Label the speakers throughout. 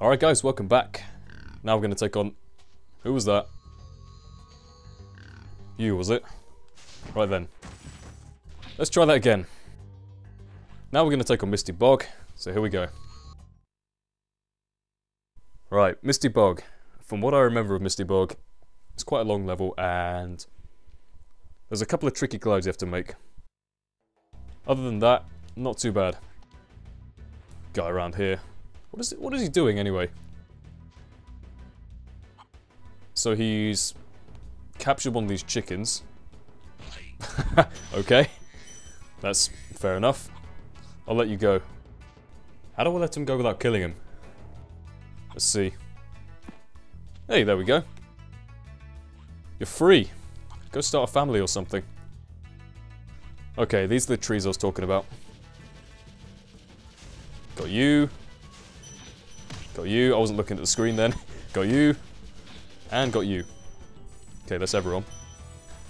Speaker 1: Alright guys, welcome back. Now we're going to take on... Who was that? You, was it? Right then. Let's try that again. Now we're going to take on Misty Bog, so here we go. Right, Misty Bog. From what I remember of Misty Bog, it's quite a long level and there's a couple of tricky glides you have to make. Other than that, not too bad. Guy around here. What is it? What is he doing anyway? So he's captured one of these chickens. okay. That's fair enough. I'll let you go. How do I let him go without killing him? Let's see. Hey, there we go. You're free. Go start a family or something. Okay, these are the trees I was talking about. Got you. Got you. I wasn't looking at the screen then. got you. And got you. Okay, that's everyone.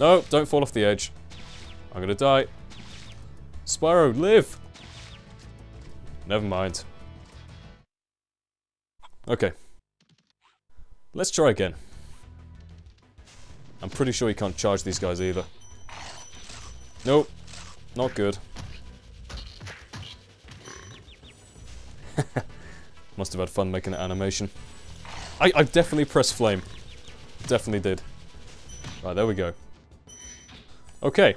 Speaker 1: No, don't fall off the edge. I'm gonna die. Spyro, live! Never mind. Okay. Let's try again. I'm pretty sure you can't charge these guys either. Nope. Not good. Must have had fun making that animation. I, I definitely pressed flame. Definitely did. Right, there we go. Okay.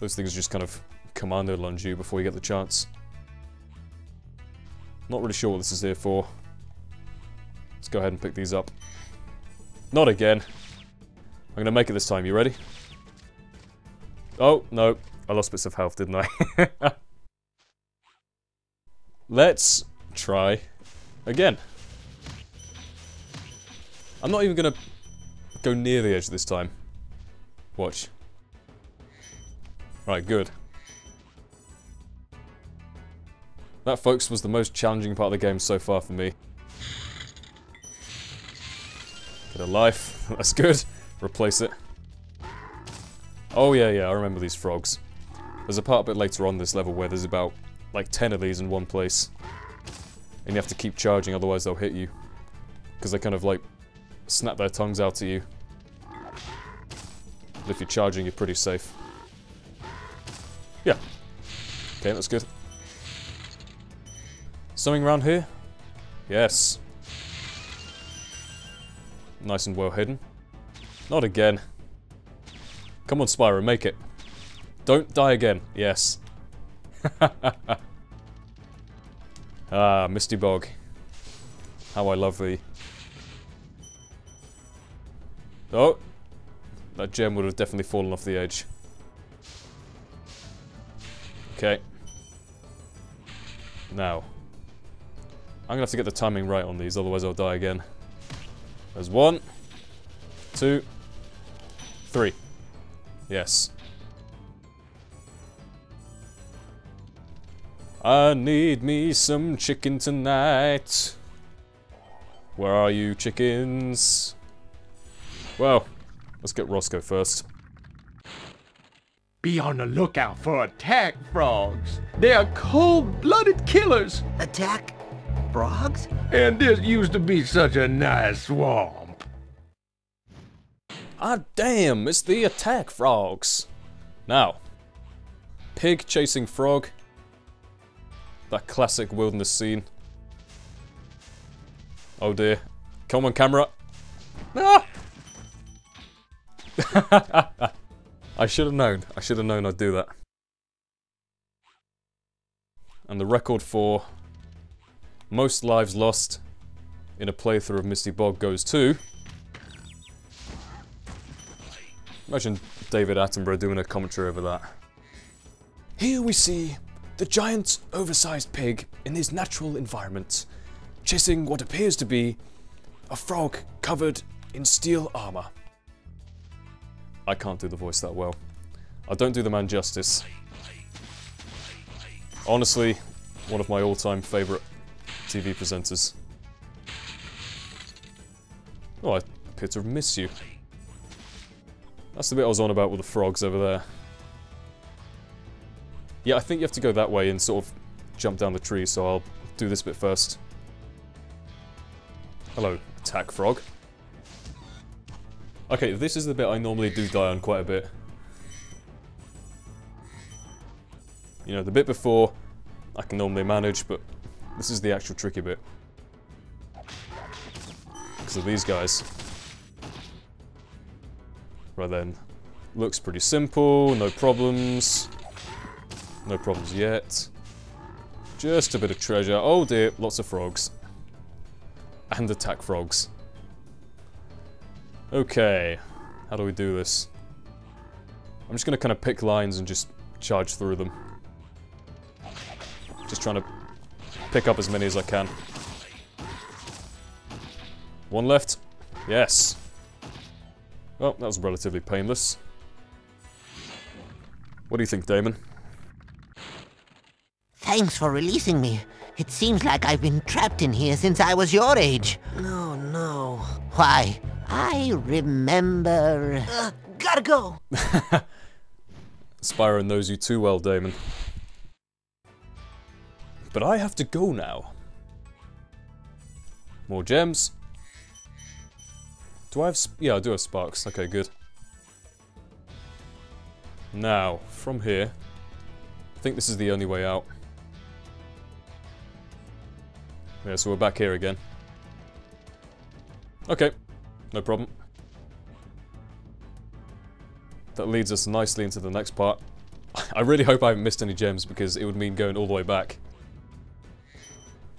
Speaker 1: Those things just kind of commando lunge you before you get the chance. Not really sure what this is here for. Let's go ahead and pick these up. Not again. I'm gonna make it this time, you ready? Oh, no. I lost bits of health, didn't I? Let's try again. I'm not even gonna go near the edge this time. Watch. Right, good. That, folks, was the most challenging part of the game so far for me. Get a life. That's good. Replace it. Oh yeah, yeah, I remember these frogs. There's a part a bit later on this level where there's about like 10 of these in one place. And you have to keep charging, otherwise they'll hit you. Because they kind of like snap their tongues out at you. But if you're charging, you're pretty safe. Yeah. Okay, that's good. Something around here? Yes. Nice and well hidden. Not again. Come on, Spyro, make it. Don't die again. Yes. ah, Misty Bog. How I love thee. Oh! That gem would have definitely fallen off the edge. Okay. Now. I'm gonna have to get the timing right on these, otherwise I'll die again. There's one, two, three. Yes. I need me some chicken tonight. Where are you, chickens? Well, let's get Roscoe first.
Speaker 2: Be on the lookout for attack frogs. They are cold-blooded killers.
Speaker 3: Attack frogs?
Speaker 2: And this used to be such a nice swamp.
Speaker 1: Ah damn, it's the attack frogs. Now, pig chasing frog. That classic wilderness scene. Oh dear. Come on camera. Ah! I should have known. I should have known I'd do that. And the record for most lives lost in a playthrough of Misty Bog goes to... Imagine David Attenborough doing a commentary over that. Here we see the giant, oversized pig in his natural environment, chasing what appears to be a frog covered in steel armor. I can't do the voice that well. I don't do the man justice. Honestly, one of my all-time favorite TV presenters. Oh, I appear to miss you. That's the bit I was on about with the frogs over there. Yeah, I think you have to go that way and sort of jump down the tree, so I'll do this bit first. Hello, attack frog. Okay, this is the bit I normally do die on quite a bit. You know, the bit before I can normally manage, but this is the actual tricky bit. Because of these guys. Right then. Looks pretty simple, no problems. No problems yet. Just a bit of treasure. Oh dear, lots of frogs. And attack frogs. Okay, how do we do this? I'm just gonna kind of pick lines and just charge through them. Just trying to pick up as many as I can. One left. Yes. Well, that was relatively painless. What do you think, Damon?
Speaker 3: Thanks for releasing me. It seems like I've been trapped in here since I was your age. No, no. Why, I remember... Uh, gotta go!
Speaker 1: Spyro knows you too well, Damon. But I have to go now. More gems. Do I have... yeah, I do have sparks. Okay, good. Now, from here... I think this is the only way out. Yeah, so we're back here again. Okay, no problem. That leads us nicely into the next part. I really hope I haven't missed any gems because it would mean going all the way back.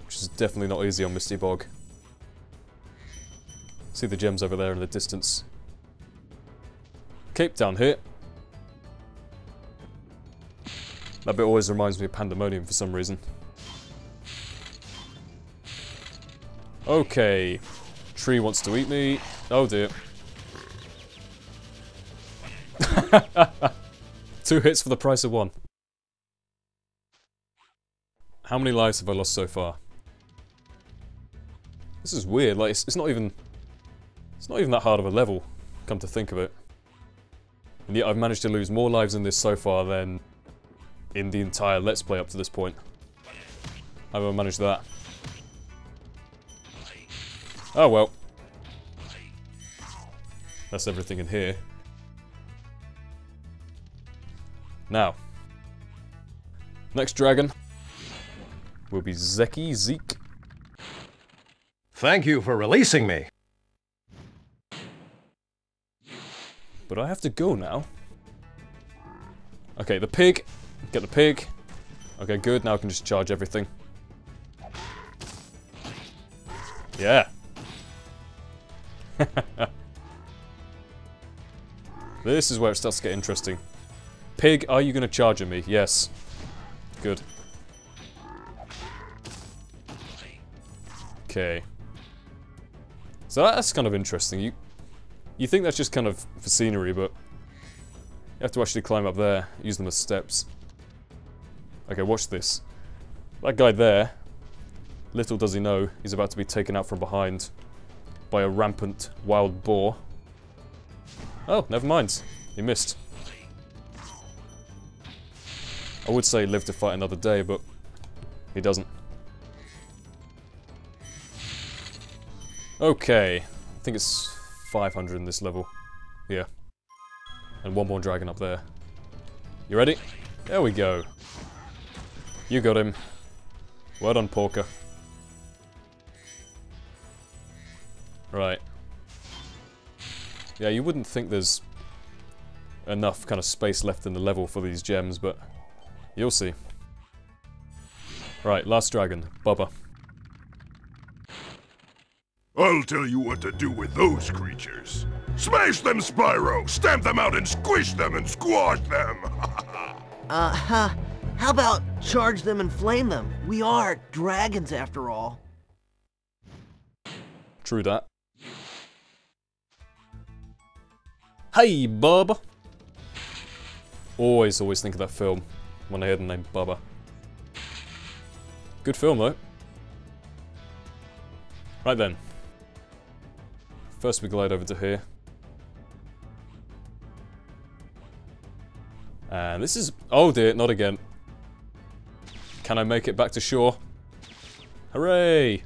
Speaker 1: Which is definitely not easy on Misty Bog. See the gems over there in the distance. Okay, down here. That bit always reminds me of Pandemonium for some reason. Okay. Tree wants to eat me. Oh dear. Two hits for the price of one. How many lives have I lost so far? This is weird, like, it's, it's not even... It's not even that hard of a level, come to think of it. And yet I've managed to lose more lives in this so far than in the entire Let's Play up to this point. How have I managed that? Oh well. That's everything in here. Now. Next dragon will be Zeki Zeke.
Speaker 4: Thank you for releasing me.
Speaker 1: But I have to go now. Okay, the pig. Get the pig. Okay, good. Now I can just charge everything. Yeah. this is where it starts to get interesting. Pig, are you going to charge at me? Yes. Good. Okay. So that's kind of interesting. You you think that's just kind of for scenery, but you have to actually climb up there, use them as steps. Okay, watch this. That guy there, little does he know, he's about to be taken out from behind by a rampant wild boar. Oh, never mind. He missed. I would say live to fight another day, but he doesn't. Okay, I think it's 500 in this level. Yeah. And one more dragon up there. You ready? There we go. You got him. Well done, Porker. Right. Yeah, you wouldn't think there's enough kind of space left in the level for these gems, but you'll see. Right, last dragon, Bubba.
Speaker 5: I'll tell you what to do with those creatures. Smash them, Spyro! Stamp them out and squish them and squash them!
Speaker 3: uh, huh. How about charge them and flame them? We are dragons after all.
Speaker 1: True that. Hey, Bubba! Always, always think of that film when I hear the name Bubba. Good film, though. Right then. First we glide over to here. And this is... Oh dear, not again. Can I make it back to shore? Hooray!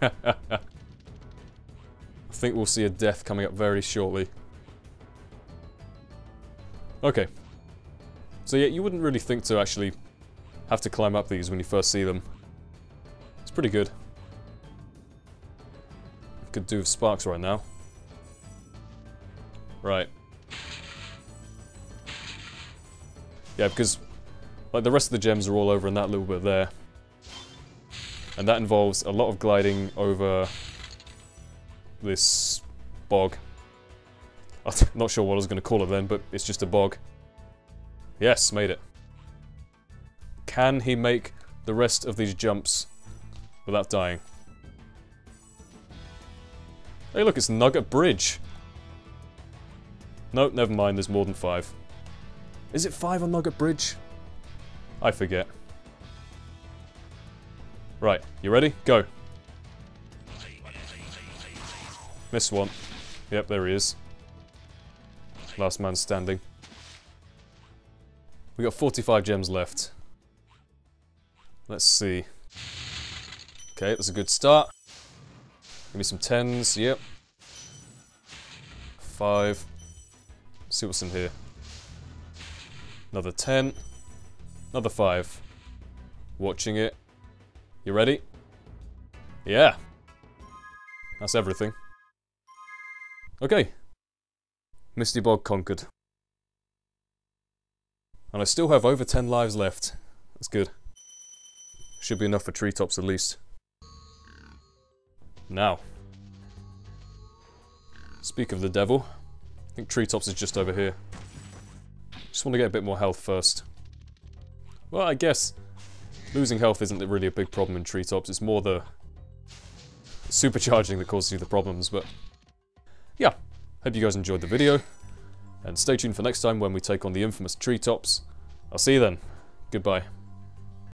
Speaker 1: Think we'll see a death coming up very shortly. Okay. So yeah, you wouldn't really think to actually have to climb up these when you first see them. It's pretty good. Could do with sparks right now. Right. Yeah, because like the rest of the gems are all over in that little bit there. And that involves a lot of gliding over this bog. I'm not sure what I was going to call it then, but it's just a bog. Yes, made it. Can he make the rest of these jumps without dying? Hey look, it's Nugget Bridge. Nope, never mind, there's more than five. Is it five on Nugget Bridge? I forget. Right, you ready? Go. Miss one. Yep, there he is. Last man standing. We got 45 gems left. Let's see. Okay, that's a good start. Give me some tens, yep. Five. see what's in here. Another ten. Another five. Watching it. You ready? Yeah. That's everything. Okay. Misty Bog conquered. And I still have over 10 lives left. That's good. Should be enough for treetops at least. Now. Speak of the devil. I think treetops is just over here. Just want to get a bit more health first. Well, I guess losing health isn't really a big problem in treetops. It's more the supercharging that causes you the problems, but. Hope you guys enjoyed the video, and stay tuned for next time when we take on the infamous treetops. I'll see you then. Goodbye.